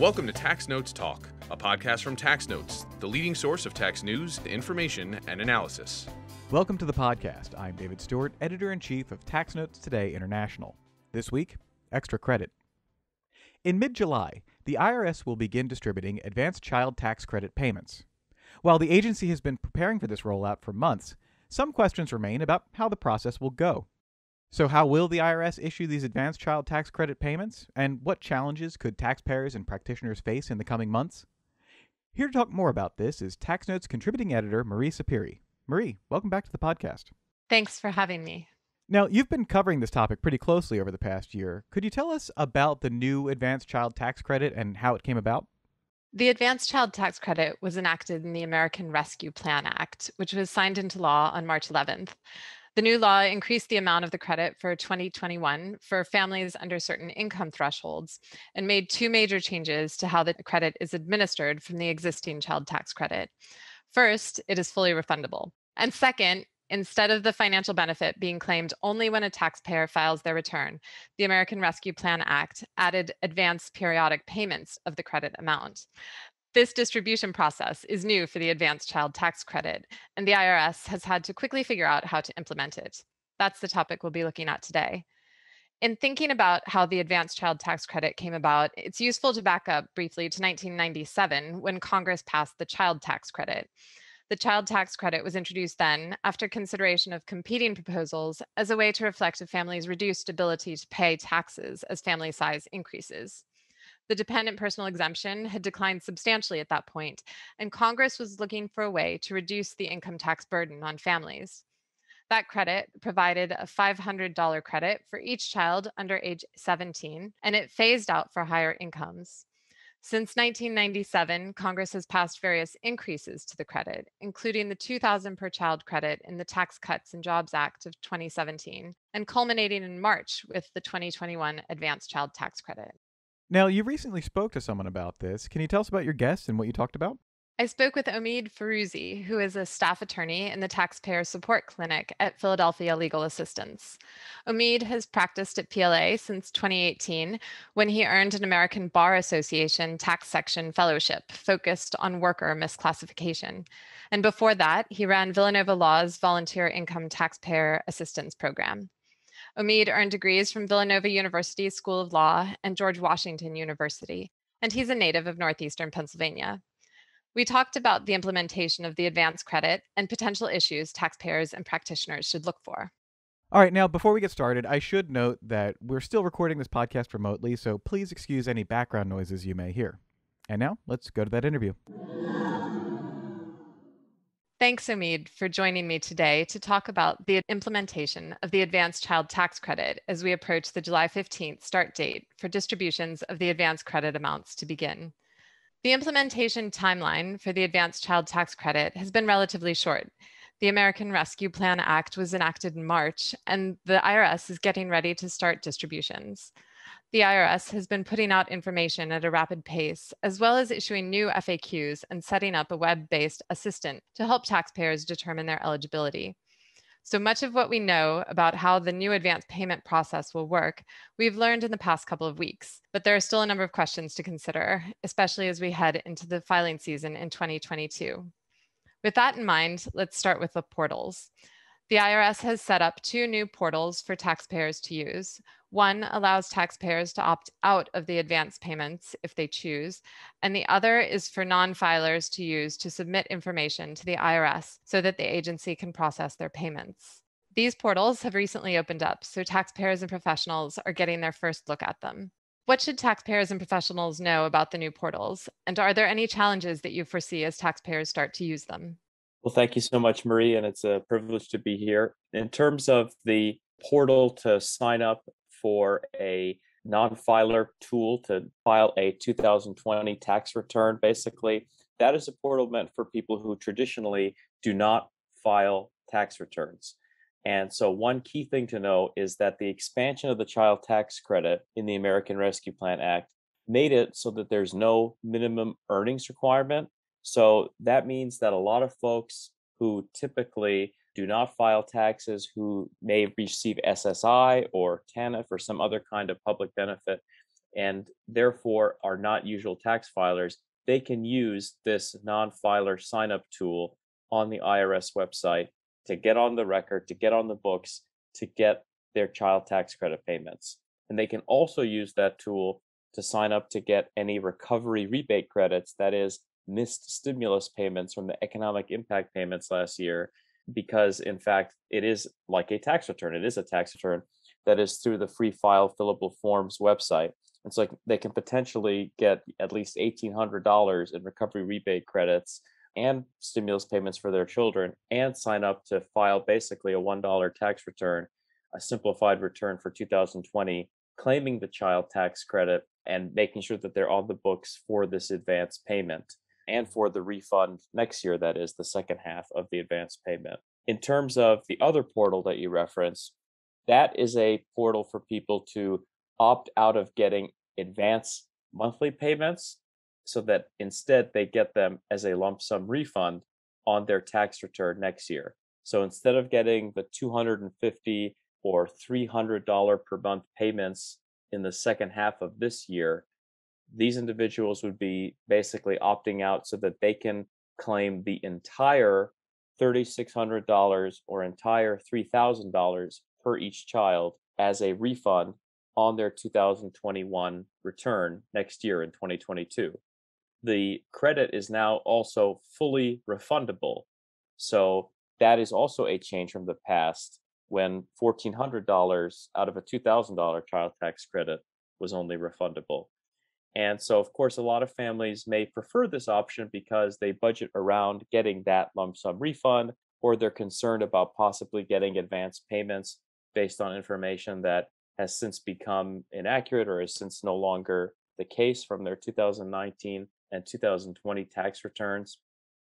Welcome to Tax Notes Talk, a podcast from Tax Notes, the leading source of tax news, information, and analysis. Welcome to the podcast. I'm David Stewart, editor in chief of Tax Notes Today International. This week, extra credit. In mid July, the IRS will begin distributing advanced child tax credit payments. While the agency has been preparing for this rollout for months, some questions remain about how the process will go. So, how will the IRS issue these advanced child tax credit payments, and what challenges could taxpayers and practitioners face in the coming months? Here to talk more about this is TaxNotes contributing editor Marie Sapirie. Marie, welcome back to the podcast. Thanks for having me. Now, you've been covering this topic pretty closely over the past year. Could you tell us about the new advanced child tax credit and how it came about? The Advanced Child Tax Credit was enacted in the American Rescue Plan Act, which was signed into law on March 11th. The new law increased the amount of the credit for 2021 for families under certain income thresholds and made two major changes to how the credit is administered from the existing child tax credit. First, it is fully refundable. And second, Instead of the financial benefit being claimed only when a taxpayer files their return, the American Rescue Plan Act added advanced periodic payments of the credit amount. This distribution process is new for the advanced child tax credit, and the IRS has had to quickly figure out how to implement it. That's the topic we'll be looking at today. In thinking about how the advanced child tax credit came about, it's useful to back up briefly to 1997 when Congress passed the child tax credit. The child tax credit was introduced then after consideration of competing proposals as a way to reflect a family's reduced ability to pay taxes as family size increases. The dependent personal exemption had declined substantially at that point, and Congress was looking for a way to reduce the income tax burden on families. That credit provided a $500 credit for each child under age 17, and it phased out for higher incomes. Since 1997, Congress has passed various increases to the credit, including the 2,000 per child credit in the Tax Cuts and Jobs Act of 2017, and culminating in March with the 2021 Advanced Child Tax Credit. Now, you recently spoke to someone about this. Can you tell us about your guest and what you talked about? I spoke with Omeed Firouzi, who is a staff attorney in the Taxpayer Support Clinic at Philadelphia Legal Assistance. Omid has practiced at PLA since 2018 when he earned an American Bar Association tax section fellowship focused on worker misclassification. And before that, he ran Villanova Law's Volunteer Income Taxpayer Assistance Program. Omeed earned degrees from Villanova University School of Law and George Washington University, and he's a native of Northeastern Pennsylvania. We talked about the implementation of the advance credit and potential issues taxpayers and practitioners should look for. All right, now before we get started, I should note that we're still recording this podcast remotely, so please excuse any background noises you may hear. And now, let's go to that interview. Thanks, Omeed, for joining me today to talk about the implementation of the Advanced Child Tax Credit as we approach the July 15th start date for distributions of the advanced credit amounts to begin. The implementation timeline for the Advanced Child Tax Credit has been relatively short. The American Rescue Plan Act was enacted in March, and the IRS is getting ready to start distributions. The IRS has been putting out information at a rapid pace, as well as issuing new FAQs and setting up a web based assistant to help taxpayers determine their eligibility. So much of what we know about how the new advance payment process will work, we've learned in the past couple of weeks, but there are still a number of questions to consider, especially as we head into the filing season in 2022. With that in mind, let's start with the portals. The IRS has set up two new portals for taxpayers to use. One allows taxpayers to opt out of the advance payments if they choose, and the other is for non filers to use to submit information to the IRS so that the agency can process their payments. These portals have recently opened up, so taxpayers and professionals are getting their first look at them. What should taxpayers and professionals know about the new portals? And are there any challenges that you foresee as taxpayers start to use them? Well, thank you so much, Marie, and it's a privilege to be here. In terms of the portal to sign up for a non-filer tool to file a 2020 tax return, basically, that is a portal meant for people who traditionally do not file tax returns. And so, one key thing to know is that the expansion of the child tax credit in the American Rescue Plan Act made it so that there's no minimum earnings requirement so that means that a lot of folks who typically do not file taxes, who may receive SSI or TANF or some other kind of public benefit, and therefore are not usual tax filers, they can use this non filer sign up tool on the IRS website to get on the record, to get on the books, to get their child tax credit payments. And they can also use that tool to sign up to get any recovery rebate credits, that is, missed stimulus payments from the economic impact payments last year, because in fact, it is like a tax return. It is a tax return that is through the free file fillable forms website. And so they can potentially get at least $1,800 in recovery rebate credits and stimulus payments for their children and sign up to file basically a $1 tax return, a simplified return for 2020, claiming the child tax credit and making sure that they're on the books for this advance payment and for the refund next year, that is the second half of the advance payment. In terms of the other portal that you reference, that is a portal for people to opt out of getting advance monthly payments so that instead they get them as a lump sum refund on their tax return next year. So instead of getting the 250 or $300 per month payments in the second half of this year, these individuals would be basically opting out so that they can claim the entire $3,600 or entire $3,000 per each child as a refund on their 2021 return next year in 2022. The credit is now also fully refundable. So that is also a change from the past when $1,400 out of a $2,000 child tax credit was only refundable. And so, of course, a lot of families may prefer this option because they budget around getting that lump sum refund, or they're concerned about possibly getting advance payments based on information that has since become inaccurate or is since no longer the case from their 2019 and 2020 tax returns.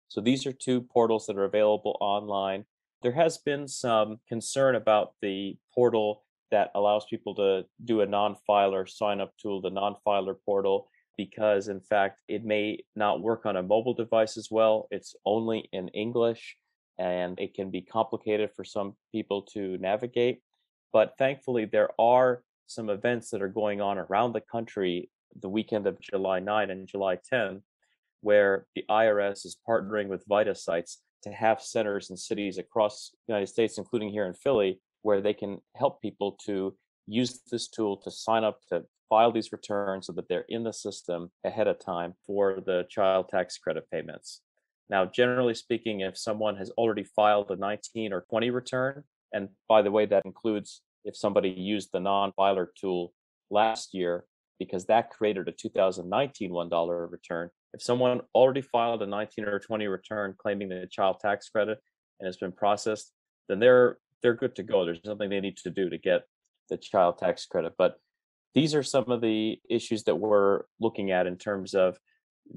So these are two portals that are available online. There has been some concern about the portal that allows people to do a non filer sign up tool, the non filer portal, because in fact it may not work on a mobile device as well. It's only in English and it can be complicated for some people to navigate. But thankfully, there are some events that are going on around the country the weekend of July 9 and July 10, where the IRS is partnering with Vita sites to have centers in cities across the United States, including here in Philly, where they can help people to use this tool to sign up to file these returns so that they're in the system ahead of time for the child tax credit payments. Now, generally speaking, if someone has already filed a 19 or 20 return, and by the way, that includes if somebody used the non-filer tool last year because that created a 2019 $1 return. If someone already filed a 19 or 20 return claiming the child tax credit and it's been processed, then they're they're good to go. There's nothing they need to do to get the child tax credit. But these are some of the issues that we're looking at in terms of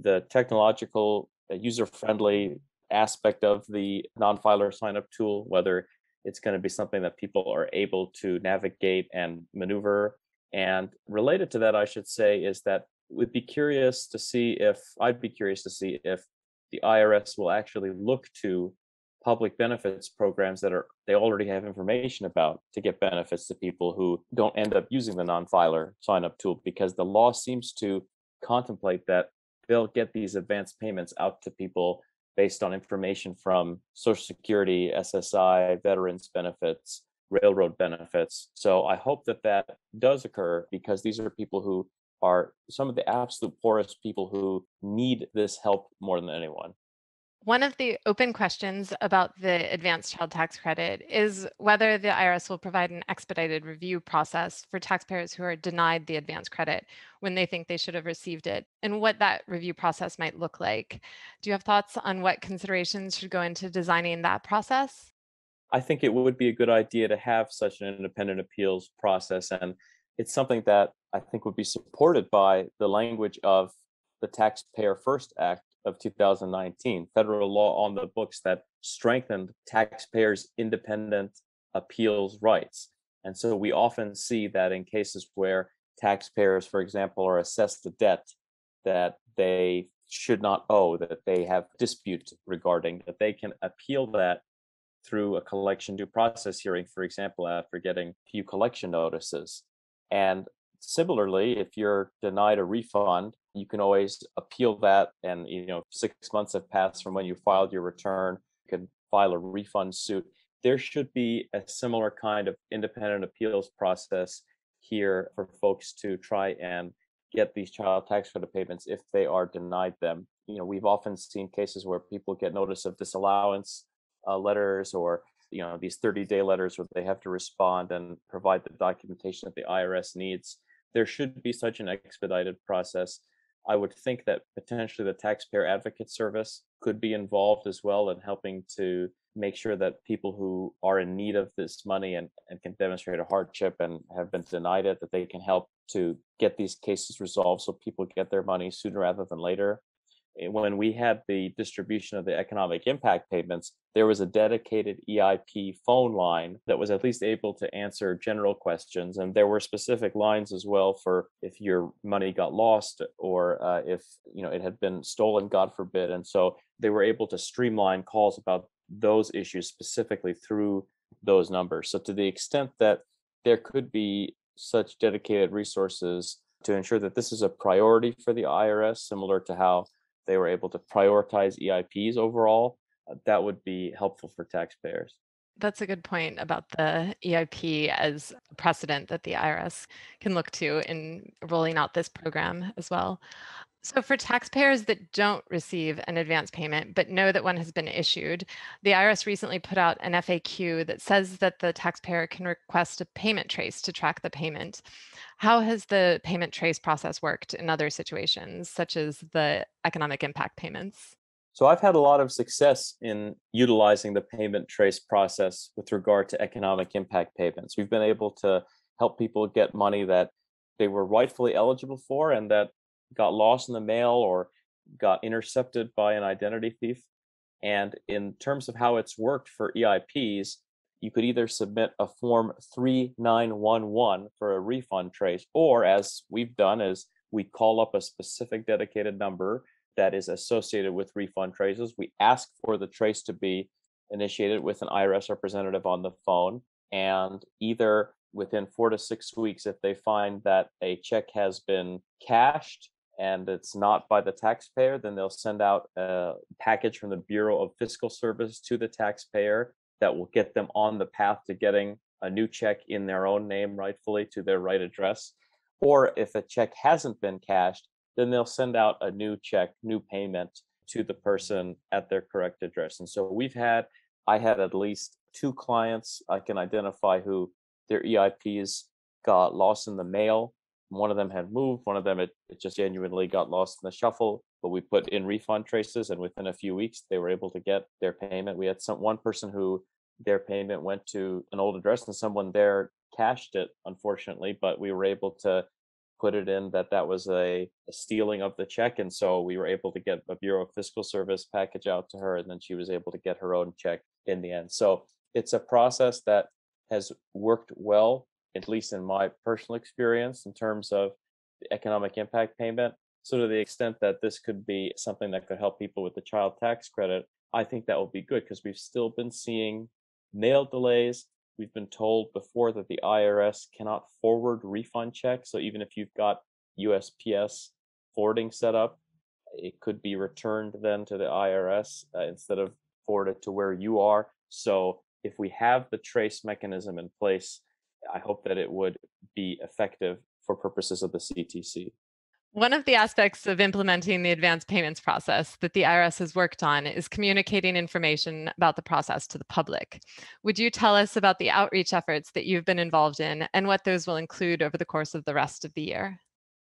the technological, uh, user friendly aspect of the non filer sign up tool, whether it's going to be something that people are able to navigate and maneuver. And related to that, I should say, is that we'd be curious to see if I'd be curious to see if the IRS will actually look to public benefits programs that are they already have information about to get benefits to people who don't end up using the non-filer sign up tool because the law seems to contemplate that they'll get these advance payments out to people based on information from Social Security, SSI, veterans benefits, railroad benefits. So I hope that that does occur because these are people who are some of the absolute poorest people who need this help more than anyone. One of the open questions about the advanced child tax credit is whether the IRS will provide an expedited review process for taxpayers who are denied the advance credit when they think they should have received it, and what that review process might look like. Do you have thoughts on what considerations should go into designing that process? I think it would be a good idea to have such an independent appeals process, and it's something that I think would be supported by the language of the Taxpayer First Act of 2019, federal law on the books that strengthened taxpayers' independent appeals rights. And so we often see that in cases where taxpayers, for example, are assessed a debt that they should not owe, that they have dispute regarding, that they can appeal that through a collection due process hearing, for example, after getting few collection notices. And similarly, if you're denied a refund, you can always appeal that. And, you know, six months have passed from when you filed your return, you can file a refund suit. There should be a similar kind of independent appeals process here for folks to try and get these child tax credit payments if they are denied them. You know, we've often seen cases where people get notice of disallowance uh, letters or you know these 30 day letters where they have to respond and provide the documentation that the IRS needs. There should be such an expedited process. I would think that potentially the taxpayer advocate service could be involved as well in helping to make sure that people who are in need of this money and, and can demonstrate a hardship and have been denied it, that they can help to get these cases resolved so people get their money sooner rather than later. When we had the distribution of the economic impact payments, there was a dedicated EIP phone line that was at least able to answer general questions. And there were specific lines as well for if your money got lost or uh, if you know it had been stolen, God forbid. And so they were able to streamline calls about those issues specifically through those numbers. So to the extent that there could be such dedicated resources to ensure that this is a priority for the IRS, similar to how they were able to prioritize EIPs overall, uh, that would be helpful for taxpayers. That's a good point about the EIP as a precedent that the IRS can look to in rolling out this program as well. So, for taxpayers that don't receive an advance payment but know that one has been issued, the IRS recently put out an FAQ that says that the taxpayer can request a payment trace to track the payment. How has the payment trace process worked in other situations, such as the economic impact payments? So, I've had a lot of success in utilizing the payment trace process with regard to economic impact payments. We've been able to help people get money that they were rightfully eligible for and that got lost in the mail or got intercepted by an identity thief. And in terms of how it's worked for EIPs, you could either submit a form 3911 for a refund trace, or as we've done, is we call up a specific dedicated number that is associated with refund traces. We ask for the trace to be initiated with an IRS representative on the phone, and either within four to six weeks, if they find that a check has been cashed and it's not by the taxpayer, then they'll send out a package from the Bureau of Fiscal Service to the taxpayer that will get them on the path to getting a new check in their own name rightfully to their right address. Or if a check hasn't been cashed, then they'll send out a new check, new payment to the person at their correct address. And so we've had, I had at least two clients I can identify who their EIPs got lost in the mail one of them had moved, one of them it, it just genuinely got lost in the shuffle. But we put in refund traces, and within a few weeks, they were able to get their payment. We had some one person who their payment went to an old address, and someone there cashed it, unfortunately. But we were able to put it in that that was a, a, stealing of the check and so we were able to get a bureau of fiscal service package out to her and then she was able to get her own check in the end so it's a process that has worked well at least in my personal experience, in terms of the economic impact payment. So, to the extent that this could be something that could help people with the child tax credit, I think that will be good because we've still been seeing mail delays. We've been told before that the IRS cannot forward refund checks. So, even if you've got USPS forwarding set up, it could be returned then to the IRS uh, instead of forwarded to where you are. So, if we have the trace mechanism in place, I hope that it would be effective for purposes of the CTC. One of the aspects of implementing the advance payments process that the IRS has worked on is communicating information about the process to the public. Would you tell us about the outreach efforts that you've been involved in and what those will include over the course of the rest of the year?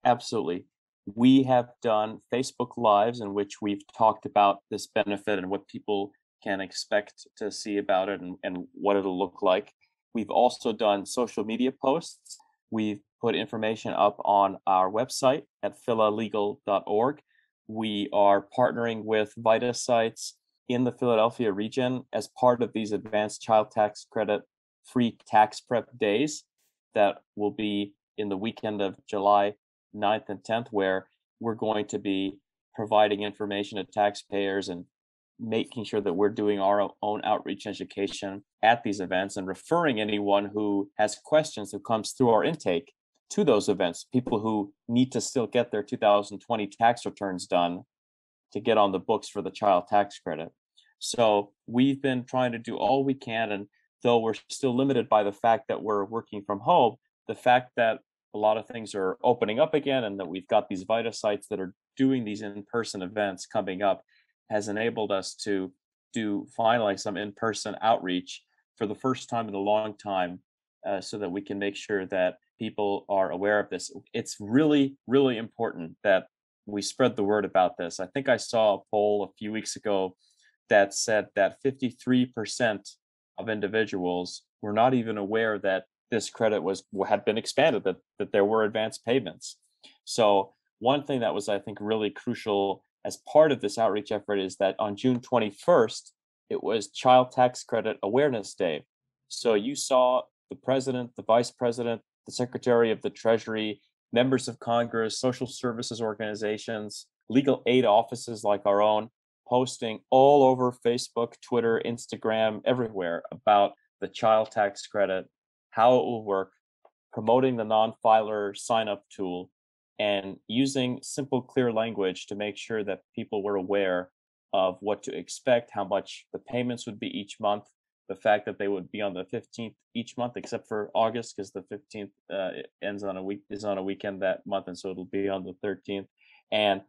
Absolutely. We have done Facebook Lives in which we've talked about this benefit and what people can expect to see about it and, and what it'll look like. We've also done social media posts. We've put information up on our website at philalegal.org. We are partnering with VITA sites in the Philadelphia region as part of these advanced child tax credit free tax prep days that will be in the weekend of July 9th and 10th, where we're going to be providing information to taxpayers and making sure that we're doing our own outreach education at these events and referring anyone who has questions who comes through our intake to those events, people who need to still get their 2020 tax returns done to get on the books for the child tax credit. So we've been trying to do all we can. And though we're still limited by the fact that we're working from home, the fact that a lot of things are opening up again and that we've got these VITA sites that are doing these in person events coming up has enabled us to do finally some in person outreach for the first time in a long time uh, so that we can make sure that people are aware of this. It's really, really important that we spread the word about this. I think I saw a poll a few weeks ago that said that 53% of individuals were not even aware that this credit was had been expanded that that there were advanced payments so one thing that was i think really crucial as part of this outreach effort is that on june 21st it was child tax credit awareness day. So you saw the president the vice president the secretary of the treasury members of congress social services organizations legal aid offices like our own posting all over facebook twitter instagram everywhere about the child tax credit how it will work, promoting the non-filer sign-up tool, and using simple, clear language to make sure that people were aware of what to expect, how much the payments would be each month, the fact that they would be on the 15th each month, except for August, because the 15th uh, ends on a week is on a weekend that month, and so it'll be on the 13th, and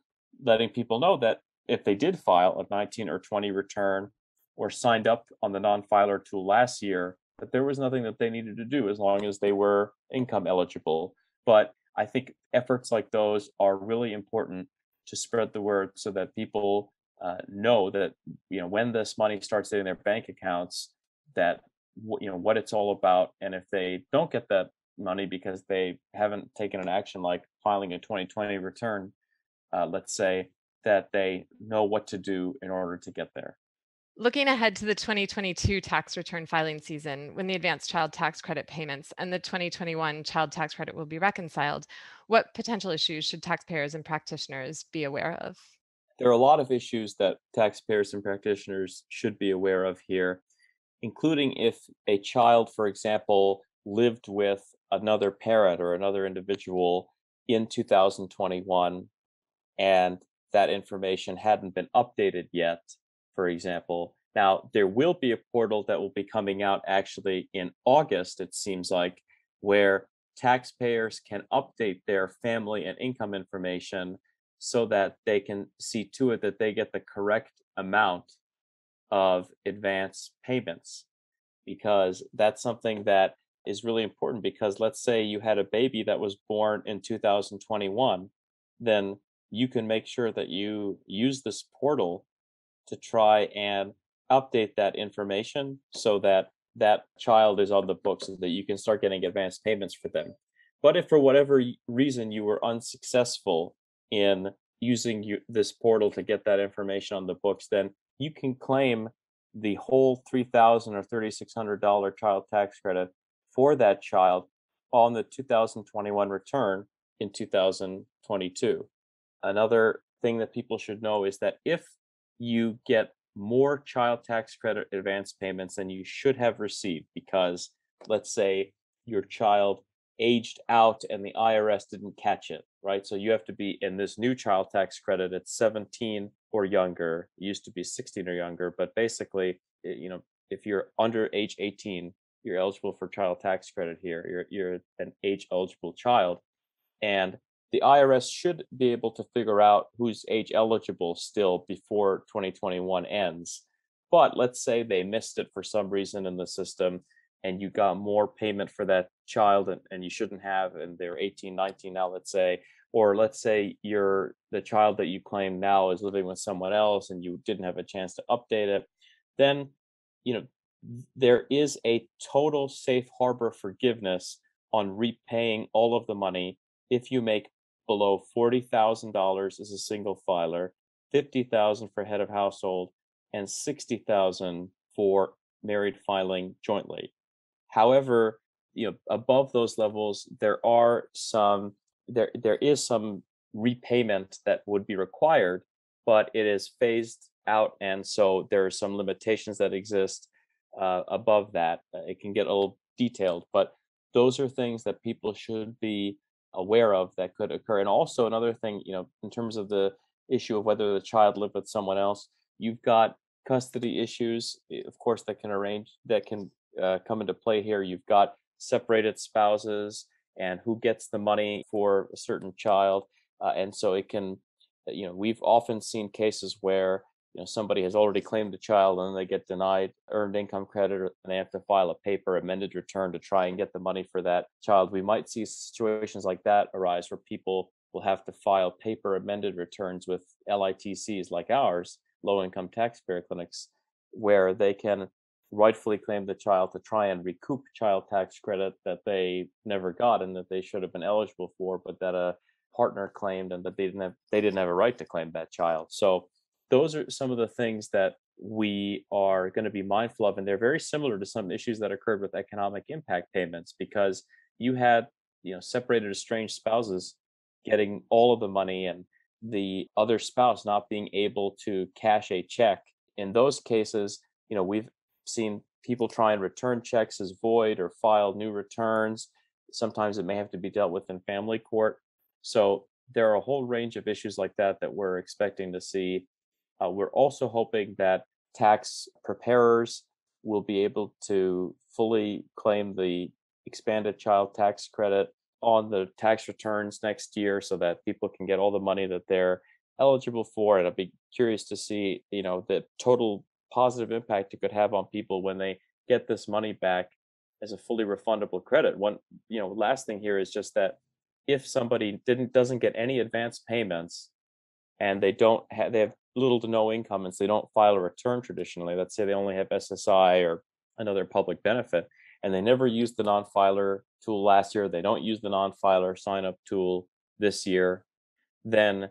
letting people know that if they did file a 19 or 20 return or signed up on the non-filer tool last year, that there was nothing that they needed to do as long as they were income eligible. But I think efforts like those are really important to spread the word so that people uh, know that you know when this money starts hitting their bank accounts that you know what it's all about and if they don't get that money because they haven't taken an action like filing a 2020 return uh, let's say that they know what to do in order to get there Looking ahead to the 2022 tax return filing season, when the advanced child tax credit payments and the 2021 child tax credit will be reconciled, what potential issues should taxpayers and practitioners be aware of? There are a lot of issues that taxpayers and practitioners should be aware of here, including if a child, for example, lived with another parent or another individual in 2021 and that information hadn't been updated yet for example. Now, there will be a portal that will be coming out actually in August, it seems like, where taxpayers can update their family and income information so that they can see to it that they get the correct amount of advance payments. Because that's something that is really important. Because let's say you had a baby that was born in 2021, then you can make sure that you use this portal to try and update that information so that that child is on the books so that you can start getting advanced payments for them. But if for whatever reason you were unsuccessful in using you, this portal to get that information on the books, then you can claim the whole 3,000 or $3,600 child tax credit for that child on the 2021 return in 2022. Another thing that people should know is that if you get more child tax credit advance payments than you should have received because let's say your child aged out and the IRS didn't catch it, right? So you have to be in this new child tax credit at 17 or younger. It used to be 16 or younger, but basically, you know, if you're under age 18, you're eligible for child tax credit here. You're you're an age eligible child. And the IRS should be able to figure out who's age eligible still before 2021 ends. But let's say they missed it for some reason in the system and you got more payment for that child and, and you shouldn't have, and they're 18, 19 now, let's say, or let's say you're the child that you claim now is living with someone else and you didn't have a chance to update it, then you know there is a total safe harbor forgiveness on repaying all of the money if you make below $40,000 as a single filer, 50,000 for head of household, and 60,000 for married filing jointly. However, you know, above those levels, there are some there there is some repayment that would be required, but it is phased out, and so there are some limitations that exist uh, above that. Uh, it can get a little detailed, but those are things that people should be aware of that could occur. And also another thing, you know, in terms of the issue of whether the child lived with someone else, you've got custody issues, eh, of course, that can arrange that can uh, come into play here. You've got separated spouses and who gets the money for a certain child, uh, and so it can, you know, we've often seen cases where you know somebody has already claimed a child and they get denied earned income credit and they have to file a paper amended return to try and get the money for that child. We might see situations like that arise where people will have to file paper amended returns with litcs like ours low income taxpayer clinics where they can rightfully claim the child to try and recoup child tax credit that they never got and that they should have been eligible for but that a partner claimed and that they didn't have they didn't have a right to claim that child. So those are some of the things that we are going to be mindful of and they're very similar to some issues that occurred with economic impact payments because you had you know separated estranged spouses getting all of the money and the other spouse not being able to cash a check. In those cases you know we've seen people try and return checks as void or file new returns. Sometimes it may have to be dealt with in family court. So there are a whole range of issues like that that we're expecting to see uh, we're also hoping that tax preparers will be able to fully claim the expanded child tax credit on the tax returns next year so that people can get all the money that they're eligible for and i'd be curious to see you know the total positive impact it could have on people when they get this money back as a fully refundable credit. One you know last thing here is just that if somebody didn't doesn't get any advance payments and they don't have they have little to no income and so they don't file a return traditionally. Let's say they only have ssi or another public benefit and they never used the non-filer tool last year they don't use the non-filer sign up tool this year then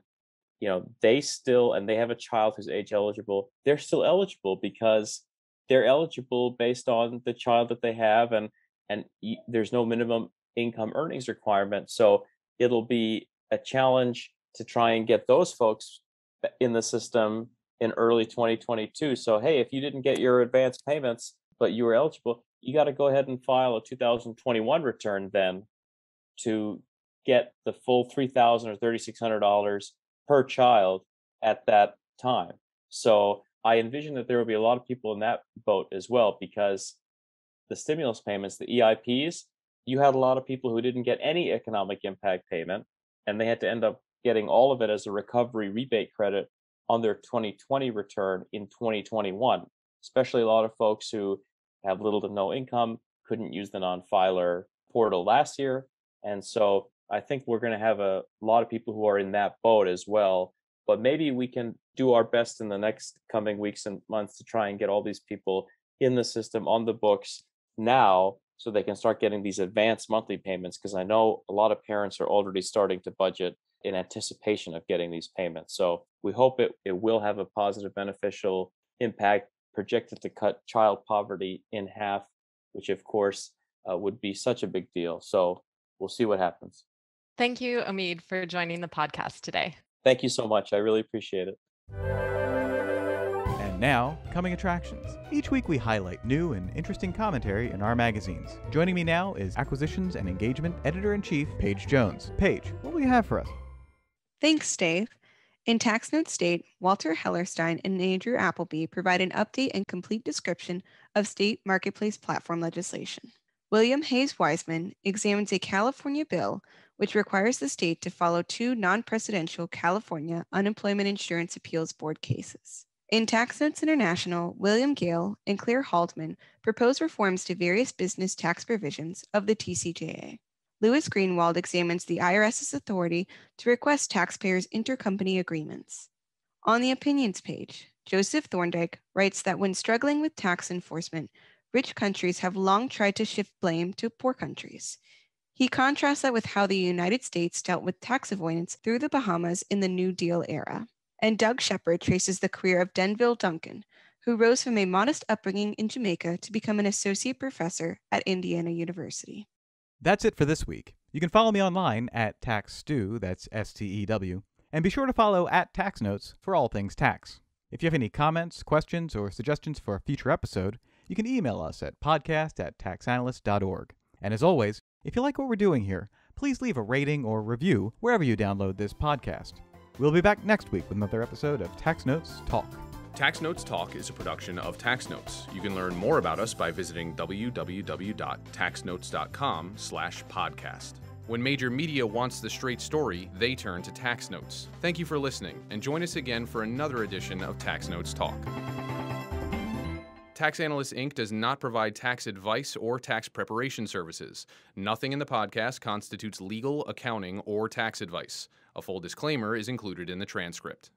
you know they still and they have a child who's age eligible they're still eligible because they're eligible based on the child that they have and and there's no minimum income earnings requirement. So it'll be a challenge to try and get those folks in the system in early 2022. So, hey, if you didn't get your advance payments, but you were eligible, you got to go ahead and file a 2021 return then to get the full $3,000 or $3,600 per child at that time. So, I envision that there will be a lot of people in that boat as well because the stimulus payments, the EIPs, you had a lot of people who didn't get any economic impact payment and they had to end up getting all of it as a recovery rebate credit on their 2020 return in 2021, especially a lot of folks who have little to no income, couldn't use the non filer portal last year. And so I think we're going to have a lot of people who are in that boat as well. But maybe we can do our best in the next coming weeks and months to try and get all these people in the system on the books now so they can start getting these advanced monthly payments because I know a lot of parents are already starting to budget in anticipation of getting these payments. So we hope it, it will have a positive beneficial impact projected to cut child poverty in half, which of course uh, would be such a big deal. So we'll see what happens. Thank you, Omeed, for joining the podcast today. Thank you so much. I really appreciate it. And now, coming attractions. Each week we highlight new and interesting commentary in our magazines. Joining me now is Acquisitions and Engagement Editor in Chief, Paige Jones. Paige, what will you have for us? Thanks, Dave. In Tax Notes State, Walter Hellerstein and Andrew Appleby provide an update and complete description of state marketplace platform legislation. William Hays Weissman examines a California bill which requires the state to follow two non precedential California Unemployment Insurance Appeals Board cases. In Tax Notes International, William Gale and Claire Haldeman propose reforms to various business tax provisions of the TCJA. Louis Greenwald examines the IRS's authority to request taxpayers' intercompany agreements. On the opinions page, Joseph Thorndike writes that when struggling with tax enforcement, rich countries have long tried to shift blame to poor countries. He contrasts that with how the United States dealt with tax avoidance through the Bahamas in the New Deal era. And Doug Sheppard traces the career of Denvil Duncan, who rose from a modest upbringing in Jamaica to become an associate professor at Indiana University. That's it for this week. You can follow me online at TaxStew, that's S T E W, and be sure to follow at Tax Notes for all things tax. If you have any comments, questions, or suggestions for a future episode, you can email us at podcast at taxanalyst.org. And as always, if you like what we're doing here, please leave a rating or review wherever you download this podcast. We'll be back next week with another episode of Tax Notes Talk. Tax Notes Talk is a production of Tax Notes. You can learn more about us by visiting www.taxnotes.com/podcast. When major media wants the straight story, they turn to Tax Notes. Thank you for listening, and join us again for another edition of Tax Notes Talk. Tax Analysts Inc. does not provide tax advice or tax preparation services. Nothing in the podcast constitutes legal, accounting, or tax advice. A full disclaimer is included in the transcript.